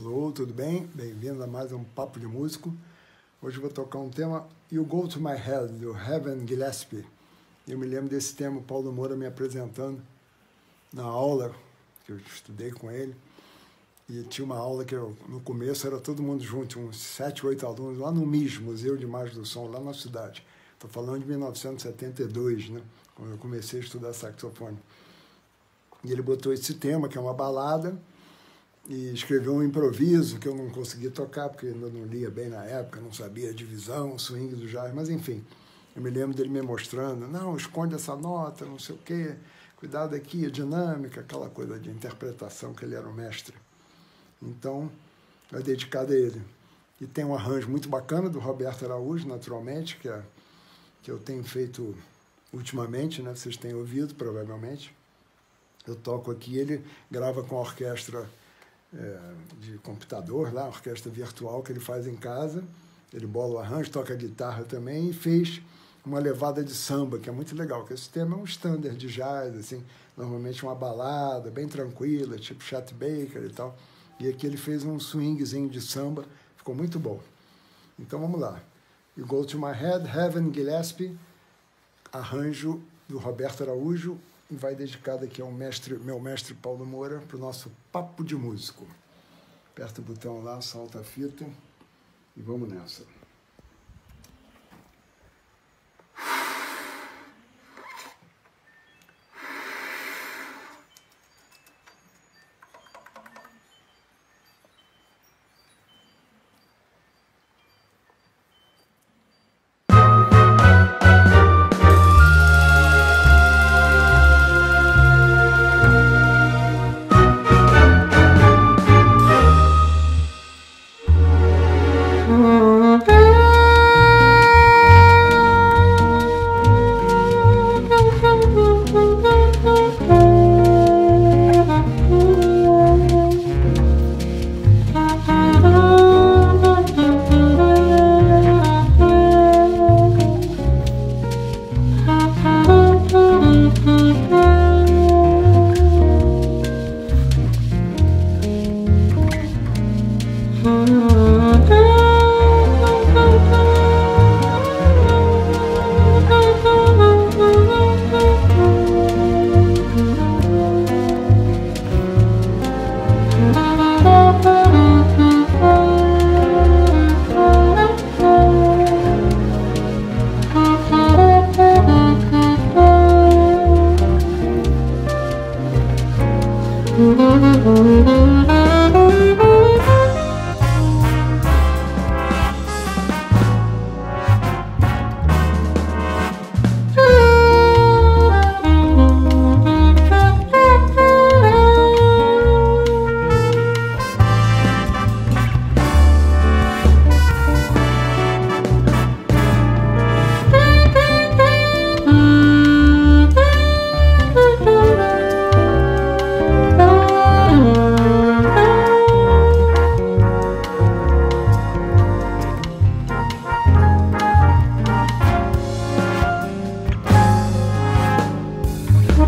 Alô, tudo bem? Bem-vindo a mais um Papo de Músico. Hoje vou tocar um tema You Go To My Head, do Heaven Gillespie. Eu me lembro desse tema, o Paulo Moura me apresentando na aula que eu estudei com ele. E tinha uma aula que eu, no começo era todo mundo junto, uns sete, oito alunos, lá no MIS, Museu de Imagem do Som, lá na cidade. Estou falando de 1972, né? Quando eu comecei a estudar saxofone. E ele botou esse tema, que é uma balada, e escreveu um improviso que eu não consegui tocar, porque ainda não lia bem na época, não sabia a divisão, swing do jazz, mas enfim. Eu me lembro dele me mostrando, não, esconde essa nota, não sei o quê, cuidado aqui, a dinâmica, aquela coisa de interpretação que ele era o mestre. Então, é dedicado a ele. E tem um arranjo muito bacana do Roberto Araújo, naturalmente, que, é, que eu tenho feito ultimamente, né? vocês têm ouvido provavelmente. Eu toco aqui, ele grava com a orquestra é, de computador lá, orquestra virtual que ele faz em casa. Ele bola o arranjo, toca guitarra também e fez uma levada de samba, que é muito legal, que esse tema é um standard de jazz, assim, normalmente uma balada bem tranquila, tipo Chet Baker e tal. E aqui ele fez um swingzinho de samba, ficou muito bom. Então vamos lá. You Go To My Head, Heaven Gillespie, arranjo do Roberto Araújo, e vai dedicado aqui ao mestre, meu mestre Paulo Moura, para o nosso Papo de Músico. Aperta o botão lá, solta a fita e vamos nessa.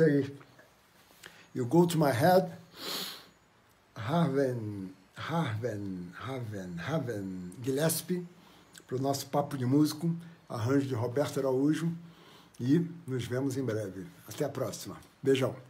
aí. You Go To My Head, Harven, Harven, Harven, Harven Gillespie, para o nosso Papo de Músico, arranjo de Roberto Araújo, e nos vemos em breve. Até a próxima. Beijão.